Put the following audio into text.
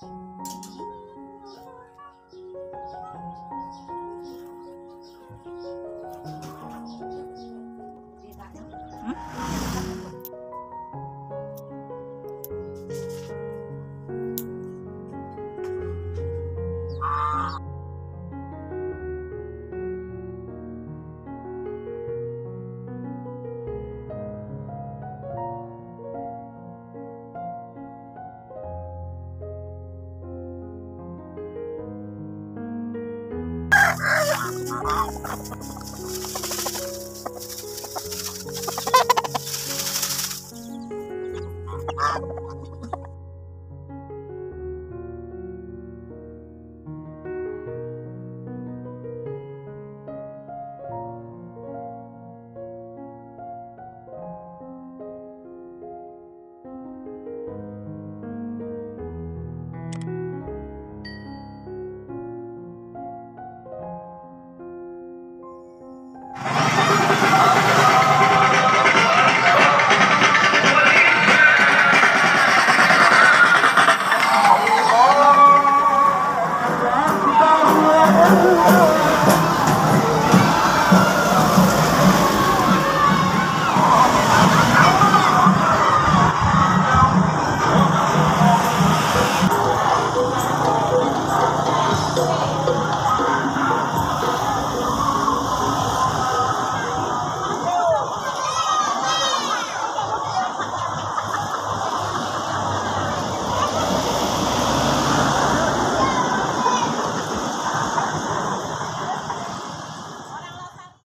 Hum? Wow.